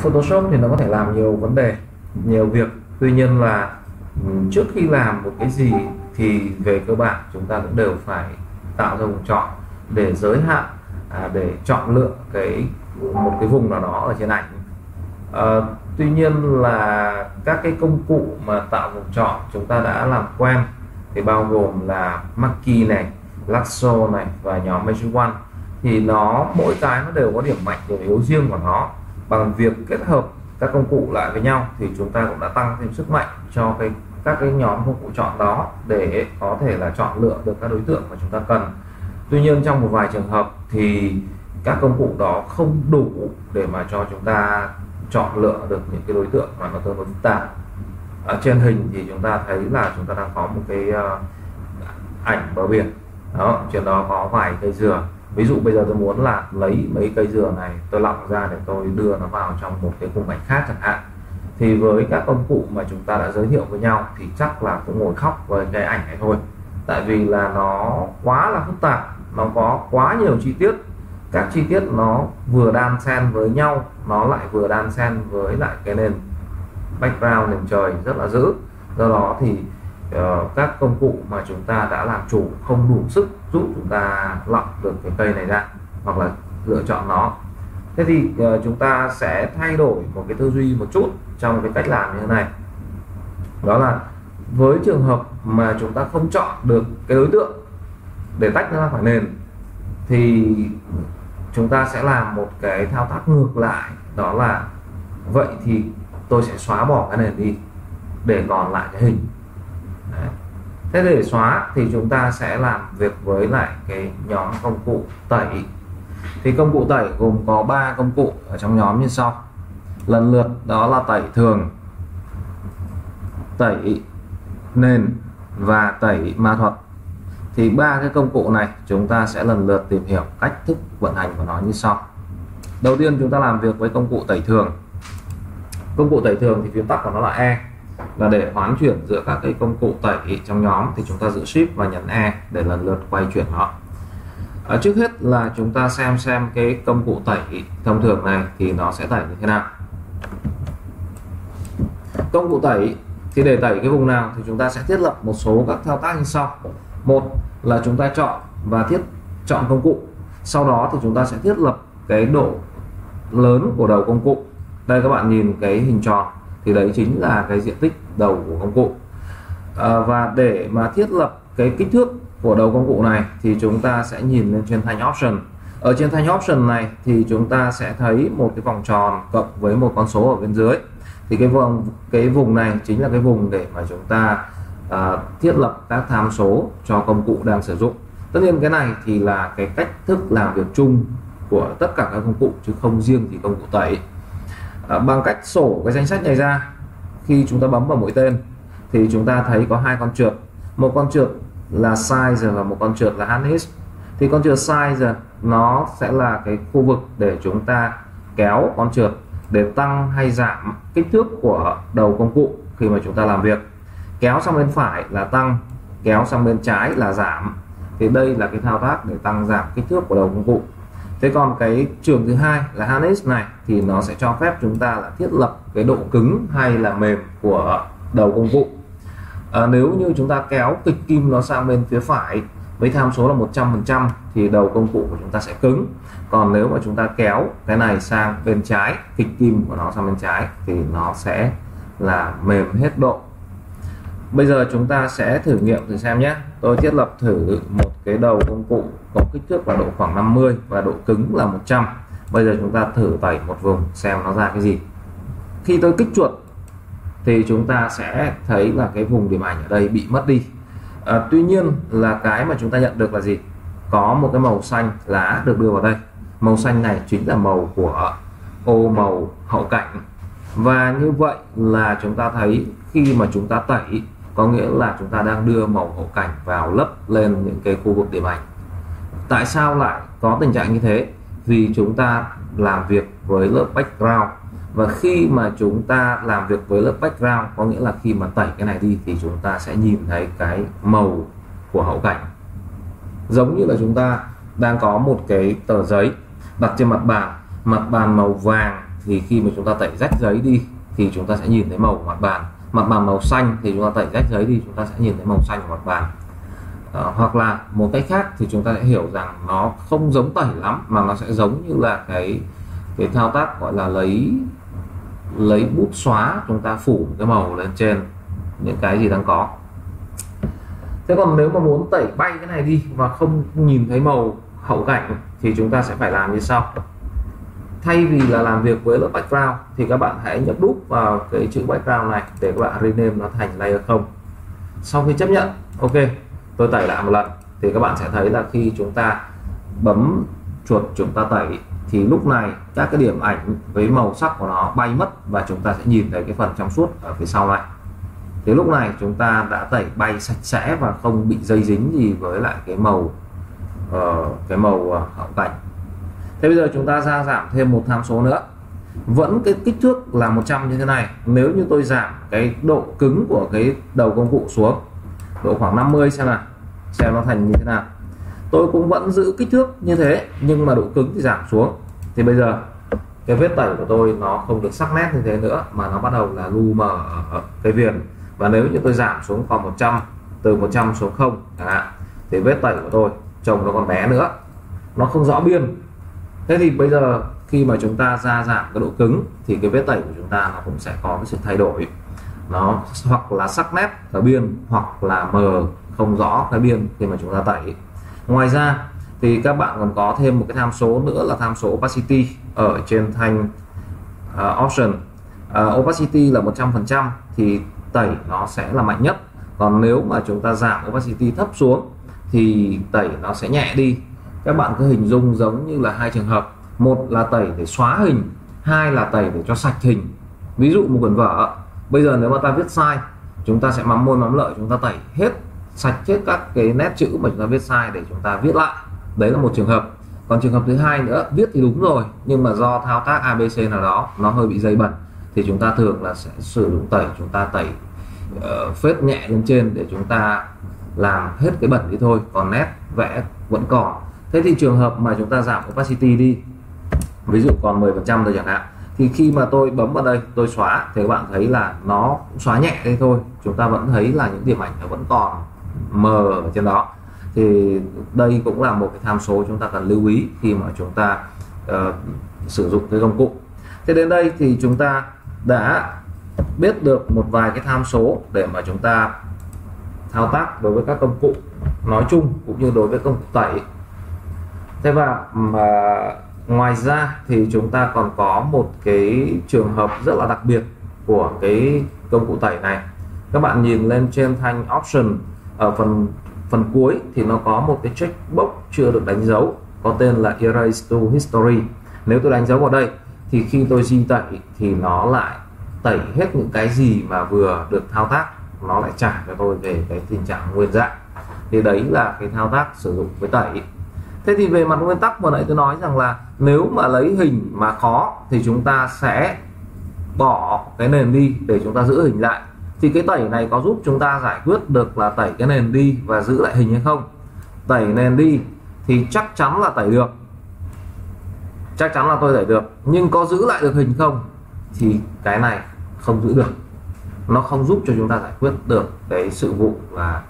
Photoshop thì nó có thể làm nhiều vấn đề nhiều việc. Tuy nhiên là ừ, trước khi làm một cái gì thì về cơ bản chúng ta cũng đều phải tạo ra vùng chọn để giới hạn à, để chọn lựa cái một cái vùng nào đó ở trên ảnh. À, tuy nhiên là các cái công cụ mà tạo vùng chọn chúng ta đã làm quen thì bao gồm là Maki này, Lasso này và nhóm Magic One thì nó mỗi cái nó đều có điểm mạnh điểm yếu riêng của nó bằng việc kết hợp các công cụ lại với nhau thì chúng ta cũng đã tăng thêm sức mạnh cho cái các cái nhóm công cụ chọn đó để có thể là chọn lựa được các đối tượng mà chúng ta cần. Tuy nhiên trong một vài trường hợp thì các công cụ đó không đủ để mà cho chúng ta chọn lựa được những cái đối tượng mà nó tương đối phức tạp. Ở trên hình thì chúng ta thấy là chúng ta đang có một cái uh, ảnh bờ biển. Đó trên đó có vài cây dừa ví dụ bây giờ tôi muốn là lấy mấy cây dừa này tôi lọc ra để tôi đưa nó vào trong một cái khung ảnh khác chẳng hạn. Thì với các công cụ mà chúng ta đã giới thiệu với nhau thì chắc là cũng ngồi khóc với cái ảnh này thôi. Tại vì là nó quá là phức tạp nó có quá nhiều chi tiết. Các chi tiết nó vừa đan xen với nhau nó lại vừa đan xen với lại cái nền background nền trời rất là dữ. Do đó thì uh, các công cụ mà chúng ta đã làm chủ không đủ sức giúp chúng ta lọc được cái cây này ra hoặc là lựa chọn nó. Thế thì uh, chúng ta sẽ thay đổi một cái tư duy một chút trong cái cách làm như thế này. Đó là với trường hợp mà chúng ta không chọn được cái đối tượng để tách nó ra khỏi nền thì chúng ta sẽ làm một cái thao tác ngược lại đó là vậy thì tôi sẽ xóa bỏ cái nền đi để còn lại cái hình. Đấy thế để xóa thì chúng ta sẽ làm việc với lại cái nhóm công cụ tẩy. Thì công cụ tẩy gồm có 3 công cụ ở trong nhóm như sau. Lần lượt, đó là tẩy thường, tẩy nền và tẩy ma thuật. Thì ba cái công cụ này chúng ta sẽ lần lượt tìm hiểu cách thức vận hành của nó như sau. Đầu tiên chúng ta làm việc với công cụ tẩy thường. Công cụ tẩy thường thì viết tắt của nó là E và để hoán chuyển giữa các cái công cụ tẩy trong nhóm thì chúng ta giữ shift và nhấn E để lần lượt quay chuyển nó à, ờ, trước hết là chúng ta xem xem cái công cụ tẩy thông thường này thì nó sẽ tẩy như thế nào. Công cụ tẩy thì để tẩy cái vùng nào thì chúng ta sẽ thiết lập một số các thao tác như sau. Một là chúng ta chọn và thiết chọn công cụ. Sau đó thì chúng ta sẽ thiết lập cái độ lớn của đầu công cụ. Đây các bạn nhìn cái hình tròn thì đấy chính là cái diện tích đầu của công cụ. À, và để mà thiết lập cái kích thước của đầu công cụ này thì chúng ta sẽ nhìn lên trên thanh option. Ở trên thanh option này thì chúng ta sẽ thấy một cái vòng tròn cộng với một con số ở bên dưới. Thì cái vùng cái vùng này chính là cái vùng để mà chúng ta à, thiết lập các tham số cho công cụ đang sử dụng. Tất nhiên cái này thì là cái cách thức làm việc chung của tất cả các công cụ chứ không riêng thì công cụ tẩy. Ờ, bằng cách sổ cái danh sách này ra, khi chúng ta bấm vào mũi tên, thì chúng ta thấy có hai con trượt. Một con trượt là size và một con trượt là harness. Thì con trượt size nó sẽ là cái khu vực để chúng ta kéo con trượt để tăng hay giảm kích thước của đầu công cụ khi mà chúng ta làm việc. Kéo sang bên phải là tăng, kéo sang bên trái là giảm. Thì đây là cái thao tác để tăng giảm kích thước của đầu công cụ thế còn cái trường thứ hai là harness này thì nó sẽ cho phép chúng ta là thiết lập cái độ cứng hay là mềm của đầu công cụ à, nếu như chúng ta kéo kịch kim nó sang bên phía phải với tham số là 100% thì đầu công cụ của chúng ta sẽ cứng. Còn nếu mà chúng ta kéo cái này sang bên trái kịch kim của nó sang bên trái thì nó sẽ là mềm hết độ bây giờ chúng ta sẽ thử nghiệm thử xem nhé. Tôi thiết lập thử một cái đầu công cụ có kích thước là độ khoảng 50 và độ cứng là 100 bây giờ chúng ta thử tẩy một vùng xem nó ra cái gì. Khi tôi kích chuột thì chúng ta sẽ thấy là cái vùng điểm ảnh ở đây bị mất đi. À, tuy nhiên là cái mà chúng ta nhận được là gì? Có một cái màu xanh lá được đưa vào đây. Màu xanh này chính là màu của ô màu hậu cảnh. Và như vậy là chúng ta thấy khi mà chúng ta tẩy có nghĩa là chúng ta đang đưa màu hậu cảnh vào lấp lên những cái khu vực điểm ảnh. Tại sao lại có tình trạng như thế? Vì chúng ta làm việc với lớp background. Và khi mà chúng ta làm việc với lớp background, có nghĩa là khi mà tẩy cái này đi thì chúng ta sẽ nhìn thấy cái màu của hậu cảnh. Giống như là chúng ta đang có một cái tờ giấy đặt trên mặt bàn. Mặt bàn màu vàng thì khi mà chúng ta tẩy rách giấy đi thì chúng ta sẽ nhìn thấy màu của mặt bàn mặt bàn màu xanh thì chúng ta tẩy rách giấy đi chúng ta sẽ nhìn thấy màu xanh của mặt bàn à, ờ, hoặc là một cách khác thì chúng ta sẽ hiểu rằng nó không giống tẩy lắm mà nó sẽ giống như là cái cái thao tác gọi là lấy lấy bút xóa chúng ta phủ cái màu lên trên những cái gì đang có. Thế còn nếu mà muốn tẩy bay cái này đi và không nhìn thấy màu hậu cảnh thì chúng ta sẽ phải làm như sau thay vì là làm việc với lớp background thì các bạn hãy nhập đúp vào cái chữ background này để các bạn rename nó thành layer không. Sau khi chấp nhận ok tôi tẩy lại một lần thì các bạn sẽ thấy là khi chúng ta bấm chuột chúng ta tẩy thì lúc này các cái điểm ảnh với màu sắc của nó bay mất và chúng ta sẽ nhìn thấy cái phần trong suốt ở phía sau này. Thì lúc này chúng ta đã tẩy bay sạch sẽ và không bị dây dính gì với lại cái màu uh, cái màu uh, hậu cảnh thế bây giờ chúng ta ra giảm thêm một tham số nữa. Vẫn cái kích thước là 100 như thế này. Nếu như tôi giảm cái độ cứng của cái đầu công cụ xuống, độ khoảng 50 xem nào, xem nó thành như thế nào. Tôi cũng vẫn giữ kích thước như thế, nhưng mà độ cứng thì giảm xuống. Thì bây giờ, cái vết tẩy của tôi nó không được sắc nét như thế nữa, mà nó bắt đầu là lu mờ ở cái viền. Và nếu như tôi giảm xuống còn 100 từ 100 xuống 0 chẳng hạn, thì vết tẩy của tôi trông nó còn bé nữa. Nó không rõ biên thế thì bây giờ khi mà chúng ta ra giảm cái độ cứng thì cái vết tẩy của chúng ta nó cũng sẽ có cái sự thay đổi. Nó hoặc là sắc nét ở biên hoặc là mờ không rõ cái biên khi mà chúng ta tẩy. Ngoài ra thì các bạn còn có thêm một cái tham số nữa là tham số opacity ở trên thanh uh, option. Uh, opacity là 100% thì tẩy nó sẽ là mạnh nhất. Còn nếu mà chúng ta giảm opacity thấp xuống thì tẩy nó sẽ nhẹ đi các bạn cứ hình dung giống như là hai trường hợp. Một là tẩy để xóa hình hai là tẩy để cho sạch hình. Ví dụ một quyển vở bây giờ nếu mà ta viết sai chúng ta sẽ mắm môi mắm lợi chúng ta tẩy hết sạch hết các cái nét chữ mà chúng ta viết sai để chúng ta viết lại. Đấy là một trường hợp. Còn trường hợp thứ hai nữa viết thì đúng rồi nhưng mà do thao tác abc nào đó nó hơi bị dây bẩn thì chúng ta thường là sẽ sử dụng tẩy chúng ta tẩy uh, phết nhẹ lên trên để chúng ta làm hết cái bẩn đi thôi. Còn nét vẽ vẫn còn thế thì trường hợp mà chúng ta giảm opacity đi ví dụ còn 10 phần trăm thôi chẳng hạn thì khi mà tôi bấm vào đây tôi xóa thì các bạn thấy là nó xóa nhẹ đây thôi. Chúng ta vẫn thấy là những điểm ảnh nó vẫn còn mờ ở trên đó. Thì đây cũng là một cái tham số chúng ta cần lưu ý khi mà chúng ta uh, sử dụng cái công cụ. Thế đến đây thì chúng ta đã biết được một vài cái tham số để mà chúng ta thao tác đối với các công cụ nói chung cũng như đối với công cụ tẩy thế và mà ngoài ra thì chúng ta còn có một cái trường hợp rất là đặc biệt của cái công cụ tẩy này. Các bạn nhìn lên trên thanh option ở phần phần cuối thì nó có một cái checkbox chưa được đánh dấu, có tên là erase to history. Nếu tôi đánh dấu vào đây thì khi tôi di tẩy thì nó lại tẩy hết những cái gì mà vừa được thao tác, nó lại trả cho tôi về cái tình trạng nguyên dạng thì đấy là cái thao tác sử dụng với tẩy thế thì về mặt nguyên tắc vừa nãy tôi nói rằng là nếu mà lấy hình mà khó thì chúng ta sẽ bỏ cái nền đi để chúng ta giữ hình lại. Thì cái tẩy này có giúp chúng ta giải quyết được là tẩy cái nền đi và giữ lại hình hay không? Tẩy nền đi thì chắc chắn là tẩy được. Chắc chắn là tôi tẩy được. Nhưng có giữ lại được hình không thì cái này không giữ được. Nó không giúp cho chúng ta giải quyết được cái sự vụ là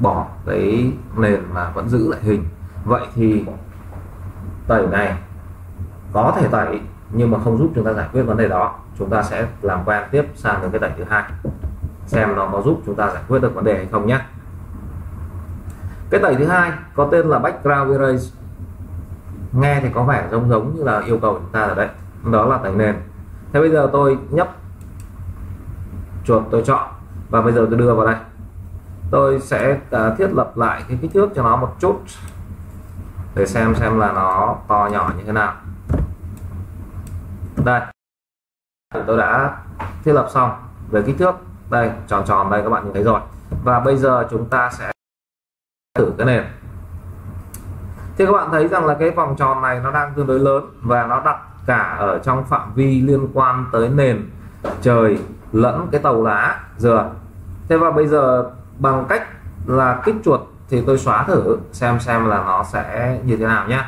bỏ cái nền mà vẫn giữ lại hình vậy thì tẩy này có thể tẩy nhưng mà không giúp chúng ta giải quyết vấn đề đó. Chúng ta sẽ làm quen tiếp sang đến cái tẩy thứ hai. Xem nó có giúp chúng ta giải quyết được vấn đề hay không nhé. Cái tẩy thứ hai có tên là background erase. Nghe thì có vẻ giống giống như là yêu cầu chúng ta ở đây đó là tẩy nền. Thế bây giờ tôi nhấp chuột tôi chọn và bây giờ tôi đưa vào đây. Tôi sẽ à, thiết lập lại cái kích thước cho nó một chút để xem xem là nó to nhỏ như thế nào. Đây. Tôi đã thiết lập xong về kích thước. Đây, tròn tròn đây các bạn nhìn thấy rồi. Và bây giờ chúng ta sẽ thử cái nền. Thì các bạn thấy rằng là cái vòng tròn này nó đang tương đối lớn và nó đặt cả ở trong phạm vi liên quan tới nền trời lẫn cái tàu lá. Dừa thế và bây giờ bằng cách là kích chuột thì tôi xóa thử, xem xem là nó sẽ như thế nào nhé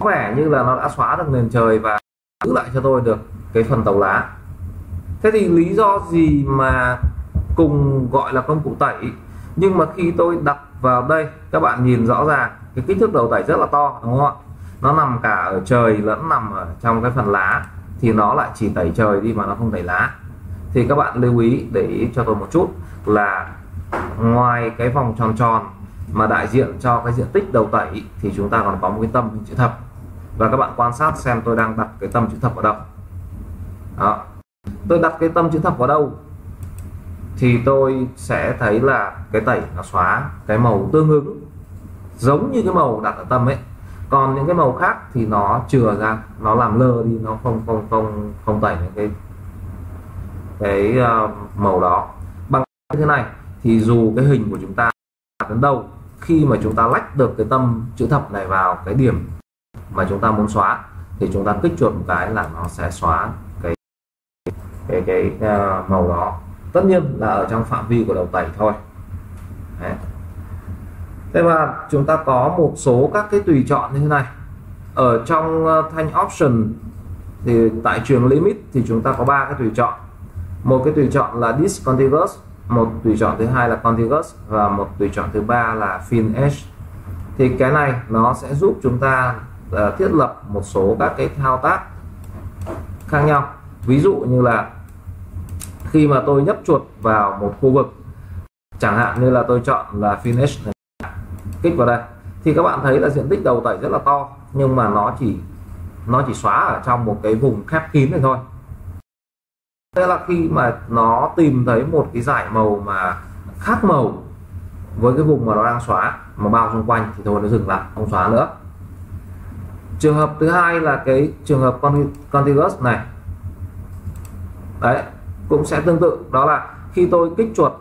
có vẻ như là nó đã xóa được nền trời và giữ lại cho tôi được cái phần tàu lá. Thế thì lý do gì mà cùng gọi là công cụ tẩy, nhưng mà khi tôi đặt vào đây, các bạn nhìn rõ ràng, cái kích thước đầu tẩy rất là to, đúng không ạ? Nó nằm cả ở trời lẫn nằm ở trong cái phần lá, thì nó lại chỉ tẩy trời đi mà nó không tẩy lá. Thì các bạn lưu ý, để ý cho tôi một chút, là ngoài cái vòng tròn tròn mà đại diện cho cái diện tích đầu tẩy, thì chúng ta còn có một cái tâm hình chữ thập. Và các bạn quan sát xem tôi đang đặt cái tâm chữ thập ở đâu. Đó. tôi đặt cái tâm chữ thập vào đâu? Thì tôi sẽ thấy là cái tẩy nó xóa cái màu tương ứng giống như cái màu đặt ở tâm ấy. Còn những cái màu khác thì nó chừa ra nó làm lơ đi nó không không không không tẩy những cái cái uh, màu đó. Bằng như thế này thì dù cái hình của chúng ta đến đâu khi mà chúng ta lách được cái tâm chữ thập này vào cái điểm mà chúng ta muốn xóa thì chúng ta kích chuột một cái là nó sẽ xóa cái cái cái uh, màu đó tất nhiên là ở trong phạm vi của đầu tẩy thôi. Đấy. thế mà chúng ta có một số các cái tùy chọn như thế này. Ở trong ờ, thanh option thì tại trường limit thì chúng ta có ba cái tùy chọn. Một cái tùy chọn là discontiguous một tùy chọn thứ hai là contiguous và một tùy chọn thứ ba là fin edge. Thì cái này nó sẽ giúp chúng ta uh, thiết lập một số các cái thao tác khác nhau. Ví dụ như là khi mà tôi nhấp chuột vào một khu vực, chẳng hạn như là tôi chọn là finish kích vào đây, thì các bạn thấy là diện tích đầu tẩy rất là to, nhưng mà nó chỉ nó chỉ xóa ở trong một cái vùng khép kín này thôi. Thế là khi mà nó tìm thấy một cái giải màu mà khác màu với cái vùng mà nó đang xóa, mà bao xung quanh, thì thôi nó dừng lại, không xóa nữa. Trường hợp thứ hai là cái trường hợp contiguous này. Đấy cũng sẽ tương tự. Đó là khi tôi kích chuột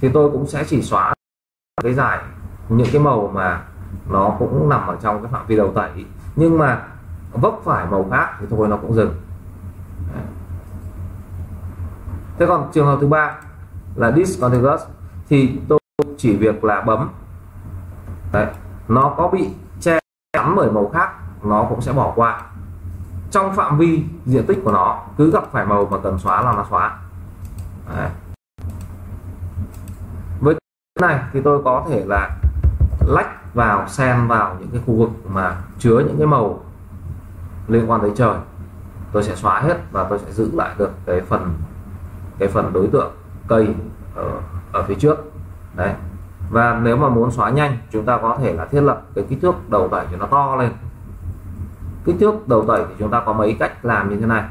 thì tôi cũng sẽ chỉ xóa cái giải những cái màu mà nó cũng nằm ở trong cái phạm vi đầu tẩy. Nhưng mà vấp phải màu khác thì thôi nó cũng dừng. Thế còn trường hợp thứ ba là discontiguous thì tôi chỉ việc là bấm. Đấy, nó có bị che chắn bởi màu khác, nó cũng sẽ bỏ qua trong phạm vi diện tích của nó, cứ gặp phải màu mà cần xóa là nó xóa. Đấy. với cái này thì tôi có thể là lách vào xem vào những cái khu vực mà chứa những cái màu liên quan tới trời. Tôi sẽ xóa hết và tôi sẽ giữ lại được cái phần cái phần đối tượng cây ở ở phía trước. Đấy. Và nếu mà muốn xóa nhanh, chúng ta có thể là thiết lập cái kích thước đầu tải cho nó to lên kích thước đầu tẩy thì chúng ta có mấy cách làm như thế này.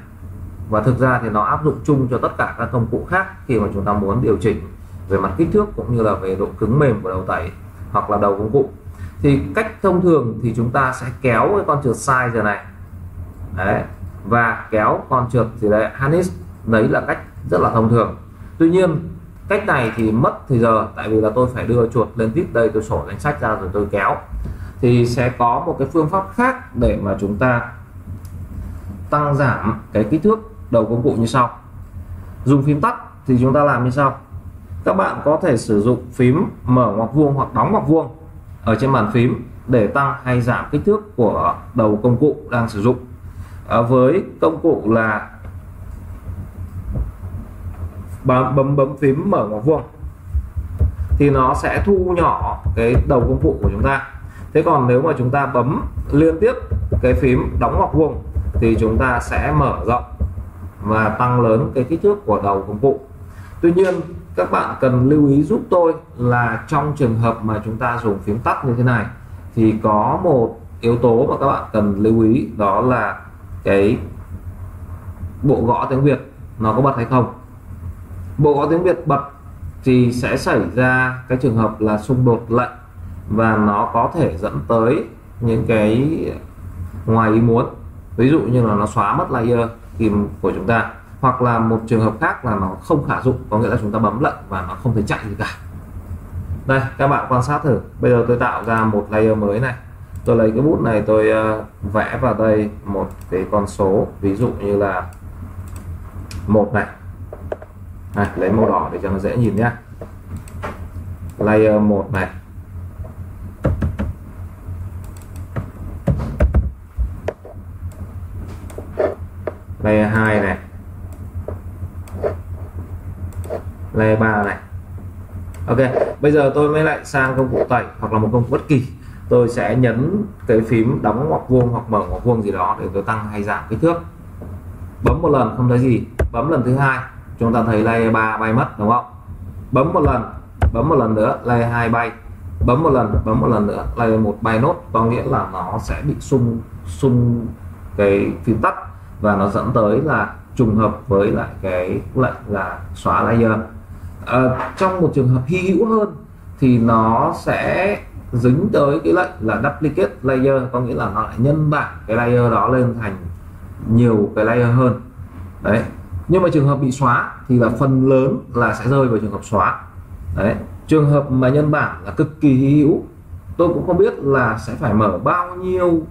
Và thực ra thì nó áp dụng chung cho tất cả các công cụ khác khi mà chúng ta muốn điều chỉnh về mặt kích thước cũng như là về độ cứng mềm của đầu tẩy hoặc là đầu công cụ. Thì cách thông thường thì chúng ta sẽ kéo cái con trượt size giờ này. Đấy. Và kéo con trượt thì đấy, harness, đấy là cách rất là thông thường. Tuy nhiên, cách này thì mất thời giờ tại vì là tôi phải đưa chuột lên tít đây, tôi sổ danh sách ra rồi tôi kéo thì sẽ có một cái phương pháp khác để mà chúng ta tăng giảm cái kích thước đầu công cụ như sau. Dùng phím tắt thì chúng ta làm như sau. Các bạn có thể sử dụng phím mở ngoặc vuông hoặc đóng ngoặc vuông ở trên bàn phím để tăng hay giảm kích thước của đầu công cụ đang sử dụng. À, với công cụ là bấm bấm bấm phím mở ngoặc vuông thì nó sẽ thu nhỏ cái đầu công cụ của chúng ta thế còn nếu mà chúng ta bấm liên tiếp cái phím đóng hoặc vuông thì chúng ta sẽ mở rộng và tăng lớn cái kích thước của đầu công cụ. Tuy nhiên, các bạn cần lưu ý giúp tôi là trong trường hợp mà chúng ta dùng phím tắt như thế này thì có một yếu tố mà các bạn cần lưu ý, đó là cái bộ gõ tiếng Việt nó có bật hay không. Bộ gõ tiếng Việt bật thì sẽ xảy ra cái trường hợp là xung đột lệnh và nó có thể dẫn tới những cái ngoài ý muốn. Ví dụ như là nó xóa mất layer kìm của chúng ta, hoặc là một trường hợp khác là nó không khả dụng, có nghĩa là chúng ta bấm lệnh và nó không thể chạy gì cả. Đây, các bạn quan sát thử. Bây giờ tôi tạo ra một layer mới này. Tôi lấy cái bút này, tôi ờ, vẽ vào đây một cái con số. Ví dụ như là một này. Này, lấy màu đỏ để cho nó dễ nhìn nhé layer 1 này. Layer 2 này. Layer 3 này. Ok, bây giờ tôi mới lại sang công cụ tẩy hoặc là một công cụ bất kỳ. Tôi sẽ nhấn cái phím đóng ngoặc vuông hoặc mở ngoặc vuông gì đó để tôi tăng hay giảm kích thước. Bấm một lần, không thấy gì. Bấm lần thứ hai, chúng ta thấy layer 3 bay mất, đúng không? Bấm một lần, bấm một lần nữa, layer 2 bay. Bấm một lần, bấm một lần nữa, layer một bay nốt. Có nghĩa là nó sẽ bị sung sung cái phím tắt và nó dẫn tới là trùng hợp với lại cái lệnh là xóa layer. À, trong một trường hợp hy hữu hơn thì nó sẽ dính tới cái lệnh là duplicate layer có nghĩa là nó lại nhân bản cái layer đó lên thành nhiều cái layer hơn. Đấy. Nhưng mà trường hợp bị xóa thì là phần lớn là sẽ rơi vào trường hợp xóa. Đấy. Trường hợp mà nhân bản là cực kỳ hy hữu tôi cũng không biết là sẽ phải mở bao nhiêu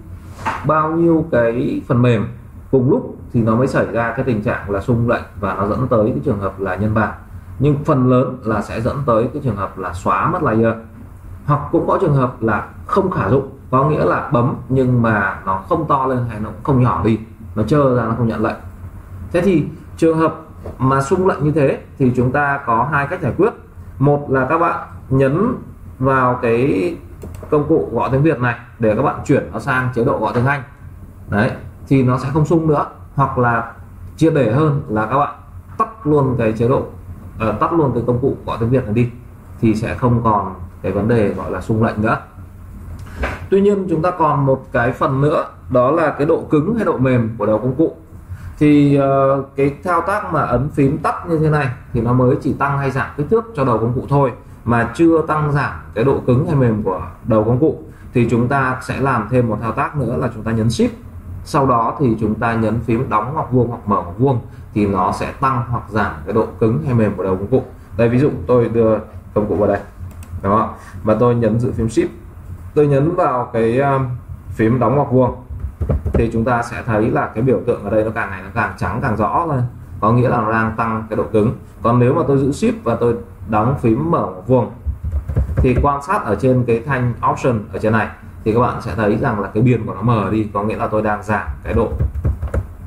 bao nhiêu cái phần mềm cùng lúc thì nó mới xảy ra cái tình trạng là xung lệnh và nó dẫn tới cái trường hợp là nhân bản. Nhưng phần lớn là sẽ dẫn tới cái trường hợp là xóa mất layer. Hoặc cũng có trường hợp là không khả dụng, có nghĩa là bấm nhưng mà nó không to lên hay nó không nhỏ đi. Nó trơ ra nó không nhận lệnh. Thế thì trường hợp mà xung lệnh như thế thì chúng ta có hai cách giải quyết. Một là các bạn nhấn vào cái công cụ gọi tiếng Việt này để các bạn chuyển nó sang chế độ gọi tiếng Anh. Đấy thì nó sẽ không sung nữa hoặc là chia để hơn là các bạn tắt luôn cái chế độ uh, tắt luôn cái công cụ gọi tiếng Việt này đi thì sẽ không còn cái vấn đề gọi là sung lệnh nữa. Tuy nhiên chúng ta còn một cái phần nữa đó là cái độ cứng hay độ mềm của đầu công cụ. Thì uh, cái thao tác mà ấn phím tắt như thế này thì nó mới chỉ tăng hay giảm kích thước cho đầu công cụ thôi mà chưa tăng giảm cái độ cứng hay mềm của đầu công cụ. Thì chúng ta sẽ làm thêm một thao tác nữa là chúng ta nhấn shift sau đó thì chúng ta nhấn phím đóng hoặc vuông hoặc mở hoặc vuông thì nó sẽ tăng hoặc giảm cái độ cứng hay mềm của đầu công cụ. Đây, ví dụ tôi đưa công cụ vào đây. Đó. Và tôi nhấn giữ phím shift. Tôi nhấn vào cái ờ, phím đóng hoặc vuông thì chúng ta sẽ thấy là cái biểu tượng ở đây nó càng ngày nó càng trắng, càng rõ lên có nghĩa là nó đang tăng cái độ cứng. Còn nếu mà tôi giữ shift và tôi đóng phím mở vuông thì quan sát ở trên cái thanh option ở trên này thì các bạn sẽ thấy rằng là cái biên của nó mờ đi, có nghĩa là tôi đang giảm cái độ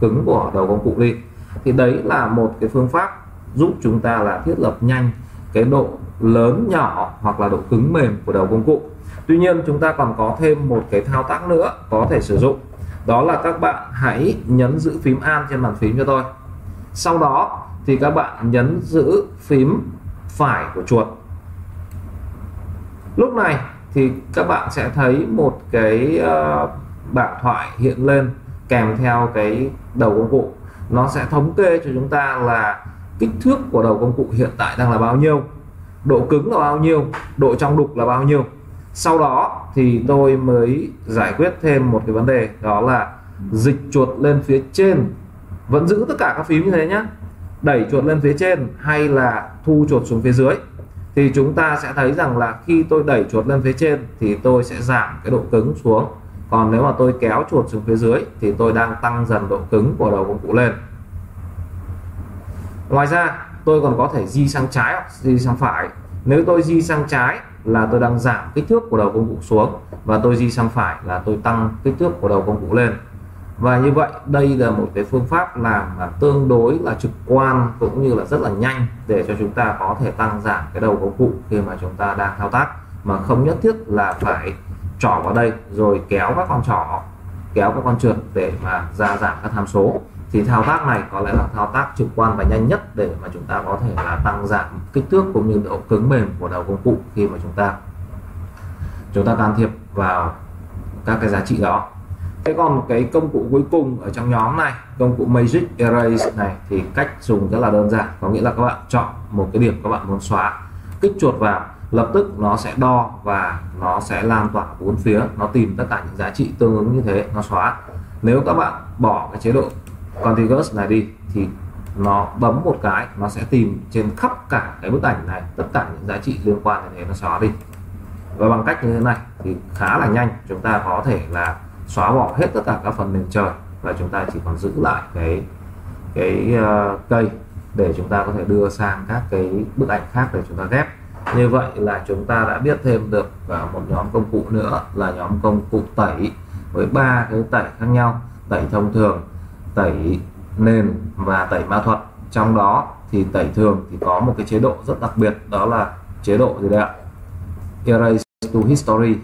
cứng của đầu công cụ đi. Thì đấy là một cái phương pháp giúp chúng ta là thiết lập nhanh cái độ lớn nhỏ hoặc là độ cứng mềm của đầu công cụ. Tuy nhiên, chúng ta còn có thêm một cái thao tác nữa có thể sử dụng. Đó là các bạn hãy nhấn giữ phím An trên bàn phím cho tôi. Sau đó thì các bạn nhấn giữ phím phải của chuột. Lúc này thì các bạn sẽ thấy một cái uh, bảng thoại hiện lên kèm theo cái đầu công cụ. Nó sẽ thống kê cho chúng ta là kích thước của đầu công cụ hiện tại đang là bao nhiêu độ cứng là bao nhiêu độ trong đục là bao nhiêu. Sau đó thì tôi mới giải quyết thêm một cái vấn đề đó là dịch chuột lên phía trên. Vẫn giữ tất cả các phím như thế nhé đẩy chuột lên phía trên hay là thu chuột xuống phía dưới thì chúng ta sẽ thấy rằng là khi tôi đẩy chuột lên phía trên thì tôi sẽ giảm cái độ cứng xuống. Còn nếu mà tôi kéo chuột xuống phía dưới thì tôi đang tăng dần độ cứng của đầu công cụ lên. Ngoài ra, tôi còn có thể di sang trái hoặc di sang phải. Nếu tôi di sang trái là tôi đang giảm kích thước của đầu công cụ xuống và tôi di sang phải là tôi tăng kích thước của đầu công cụ lên và như vậy, đây là một cái phương pháp làm mà tương đối là trực quan cũng như là rất là nhanh để cho chúng ta có thể tăng giảm cái đầu công cụ khi mà chúng ta đang thao tác. Mà không nhất thiết là phải trỏ vào đây rồi kéo các con trỏ, kéo các con trượt để mà ra giảm các tham số. Thì thao tác này có lẽ là thao tác trực quan và nhanh nhất để mà chúng ta có thể là tăng giảm kích thước cũng như độ cứng mềm của đầu công cụ khi mà chúng ta chúng ta can thiệp vào các cái giá trị đó thế còn cái công cụ cuối cùng ở trong nhóm này, công cụ Magic Erase này, thì cách dùng rất là đơn giản. Có nghĩa là các bạn chọn một cái điểm các bạn muốn xóa, kích chuột vào, lập tức nó sẽ đo và nó sẽ lan tỏa bốn phía. Nó tìm tất cả những giá trị tương ứng như thế, nó xóa. Nếu các bạn bỏ cái chế độ contiguous này đi, thì nó bấm một cái, nó sẽ tìm trên khắp cả cái bức ảnh này, tất cả những giá trị liên quan đến thế, nó xóa đi. Và bằng cách như thế này, thì khá là nhanh, chúng ta có thể là xóa bỏ hết tất cả các phần nền trời và chúng ta chỉ còn giữ lại cái cái uh, cây để chúng ta có thể đưa sang các cái bức ảnh khác để chúng ta ghép. Như vậy là chúng ta đã biết thêm được một nhóm công cụ nữa là nhóm công cụ tẩy với ba cái tẩy khác nhau tẩy thông thường tẩy nền và tẩy ma thuật. Trong đó thì tẩy thường thì có một cái chế độ rất đặc biệt đó là chế độ gì đây ạ? Erase to history,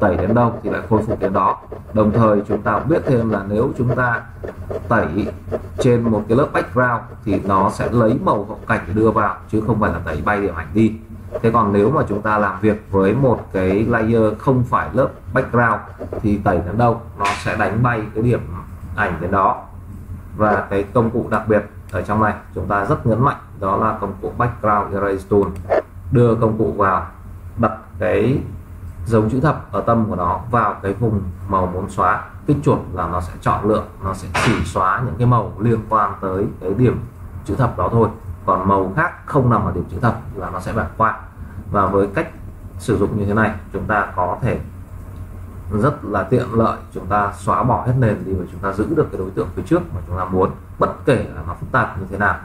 tẩy đến đâu thì lại khôi phục đến đó. Đồng thời chúng ta biết thêm là nếu chúng ta tẩy trên một cái lớp background thì nó sẽ lấy màu hậu cảnh đưa vào, chứ không phải là tẩy bay điểm ảnh đi. Thế còn nếu mà chúng ta làm việc với một cái layer không phải lớp background thì tẩy đến đâu, nó sẽ đánh bay cái điểm ảnh đến đó. Và cái công cụ đặc biệt ở trong này chúng ta rất nhấn mạnh, đó là công cụ background erase tool. Đưa công cụ vào đặt cái dấu chữ thập ở tâm của nó vào cái vùng màu muốn xóa. Kích chuột là nó sẽ chọn lựa, nó sẽ chỉ xóa những cái màu liên quan tới cái điểm chữ thập đó thôi. Còn màu khác không nằm ở điểm chữ thập là nó sẽ bỏ qua. Và với cách sử dụng như thế này, chúng ta có thể rất là tiện lợi chúng ta xóa bỏ hết nền đi và chúng ta giữ được cái đối tượng phía trước mà chúng ta muốn, bất kể là nó phức tạp như thế nào.